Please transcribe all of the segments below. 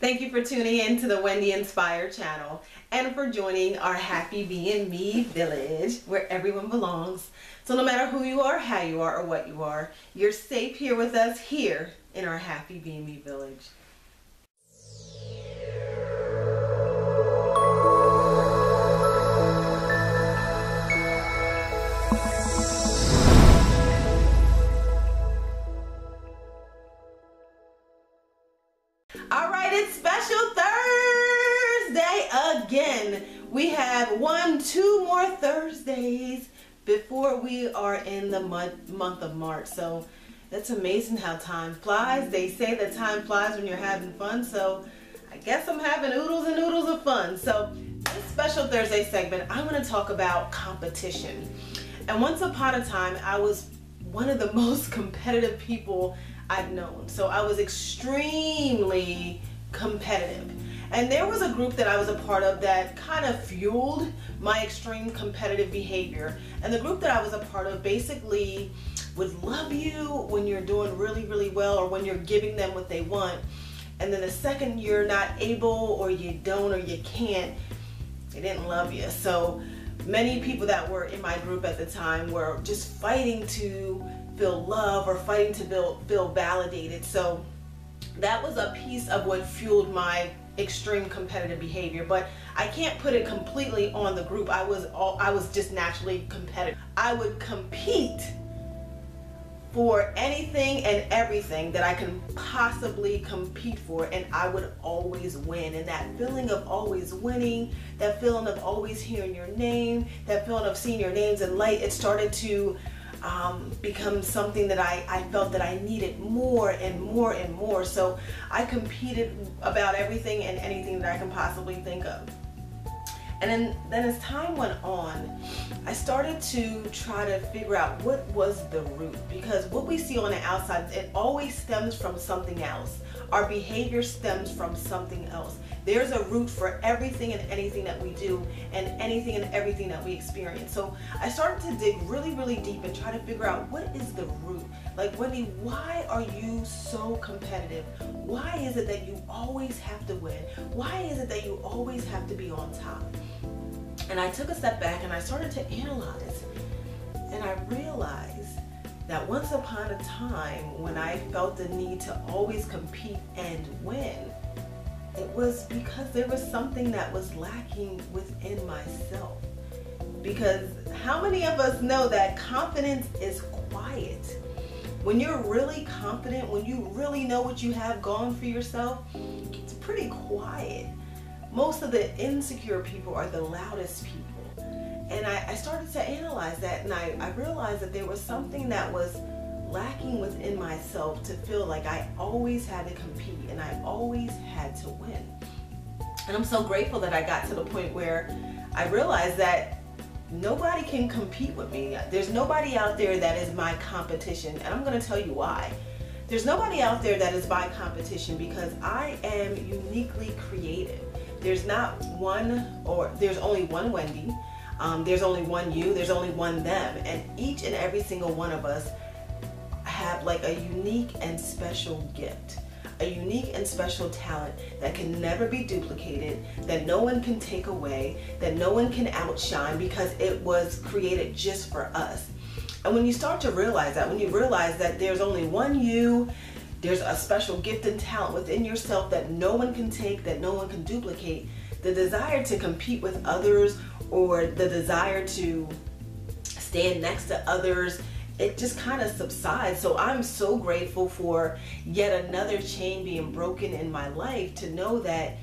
Thank you for tuning in to the Wendy Inspire channel and for joining our Happy Being Me village where everyone belongs. So no matter who you are, how you are, or what you are, you're safe here with us here in our Happy Being Me village. All right, it's special Thursday again. We have one, two more Thursdays before we are in the month month of March. So that's amazing how time flies. They say that time flies when you're having fun. So I guess I'm having oodles and oodles of fun. So this special Thursday segment, I want to talk about competition. And once upon a time, I was one of the most competitive people I've known. So I was extremely competitive. And there was a group that I was a part of that kind of fueled my extreme competitive behavior. And the group that I was a part of basically would love you when you're doing really, really well or when you're giving them what they want. And then the second you're not able or you don't or you can't, they didn't love you. So many people that were in my group at the time were just fighting to feel love or fighting to feel, feel validated. So that was a piece of what fueled my extreme competitive behavior but I can't put it completely on the group. I was all I was just naturally competitive. I would compete for anything and everything that I can possibly compete for and I would always win. And that feeling of always winning that feeling of always hearing your name that feeling of seeing your names in light it started to um, become something that I, I felt that I needed more and more and more. So I competed about everything and anything that I can possibly think of. And then, then as time went on, I started to try to figure out what was the root. Because what we see on the outside, it always stems from something else. Our behavior stems from something else. There's a root for everything and anything that we do and anything and everything that we experience. So I started to dig really, really deep and try to figure out what is the root. Like, Wendy, why are you so competitive? Why is it that you always have to win? Why is it that you always have to be on top? And I took a step back and I started to analyze. And I realized that once upon a time when I felt the need to always compete and win, it was because there was something that was lacking within myself. Because how many of us know that confidence is quiet? When you're really confident, when you really know what you have going for yourself, it's pretty quiet most of the insecure people are the loudest people. And I, I started to analyze that and I, I realized that there was something that was lacking within myself to feel like I always had to compete and I always had to win. And I'm so grateful that I got to the point where I realized that nobody can compete with me. There's nobody out there that is my competition. And I'm going to tell you why. There's nobody out there that is my competition because I am uniquely creative. There's not one or there's only one Wendy. Um, there's only one you. There's only one them. And each and every single one of us have like a unique and special gift a unique and special talent that can never be duplicated, that no one can take away, that no one can outshine because it was created just for us. And when you start to realize that, when you realize that there's only one you there's a special gift and talent within yourself that no one can take, that no one can duplicate. The desire to compete with others or the desire to stand next to others, it just kind of subsides. So I'm so grateful for yet another chain being broken in my life to know that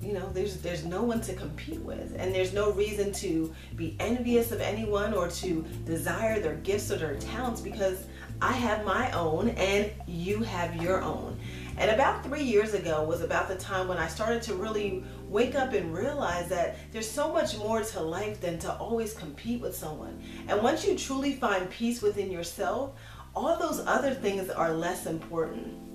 you know there's there's no one to compete with and there's no reason to be envious of anyone or to desire their gifts or their talents because I have my own and you have your own. And about three years ago was about the time when I started to really wake up and realize that there's so much more to life than to always compete with someone. And once you truly find peace within yourself, all those other things are less important.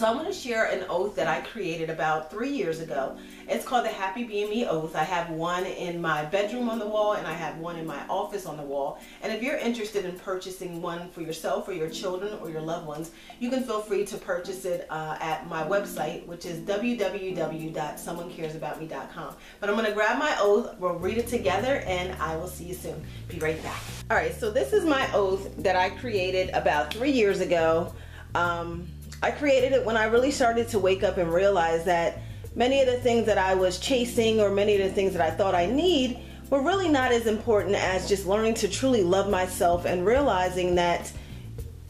So I'm going to share an oath that I created about three years ago. It's called the Happy Being Me Oath. I have one in my bedroom on the wall and I have one in my office on the wall. And if you're interested in purchasing one for yourself or your children or your loved ones, you can feel free to purchase it uh, at my website, which is www.someonecaresaboutme.com. But I'm going to grab my oath, we'll read it together, and I will see you soon. Be right back. All right, so this is my oath that I created about three years ago. Um, I created it when I really started to wake up and realize that many of the things that I was chasing or many of the things that I thought I need were really not as important as just learning to truly love myself and realizing that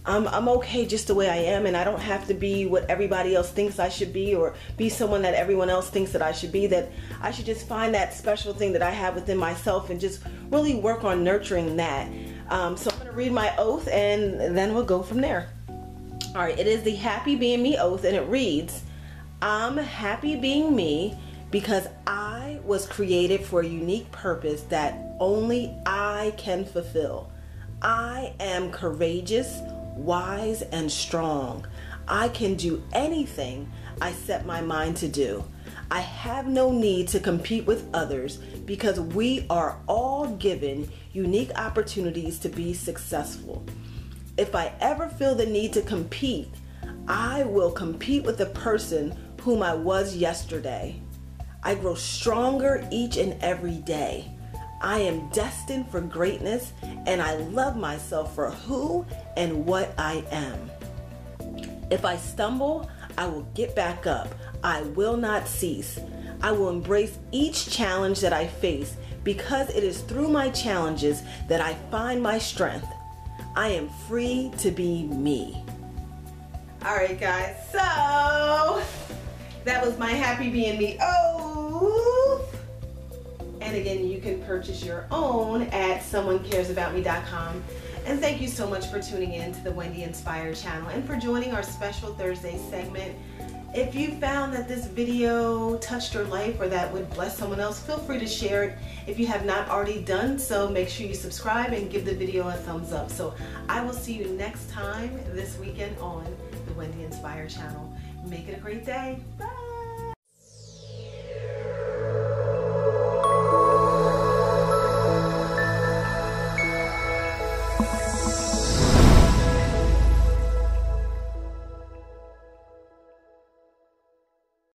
I'm, I'm okay just the way I am and I don't have to be what everybody else thinks I should be or be someone that everyone else thinks that I should be. That I should just find that special thing that I have within myself and just really work on nurturing that. Um, so I'm going to read my oath and then we'll go from there. All right, it is the Happy Being Me oath, and it reads I'm happy being me because I was created for a unique purpose that only I can fulfill. I am courageous, wise, and strong. I can do anything I set my mind to do. I have no need to compete with others because we are all given unique opportunities to be successful if I ever feel the need to compete, I will compete with the person whom I was yesterday. I grow stronger each and every day. I am destined for greatness and I love myself for who and what I am. If I stumble, I will get back up. I will not cease. I will embrace each challenge that I face because it is through my challenges that I find my strength. I am free to be me. All right, guys. So that was my happy being me oath. And again, you can purchase your own at someonecaresaboutme.com. And thank you so much for tuning in to the Wendy Inspired channel and for joining our special Thursday segment. If you found that this video touched your life or that would bless someone else, feel free to share it. If you have not already done so, make sure you subscribe and give the video a thumbs up. So I will see you next time this weekend on the Wendy Inspire channel. Make it a great day. Bye.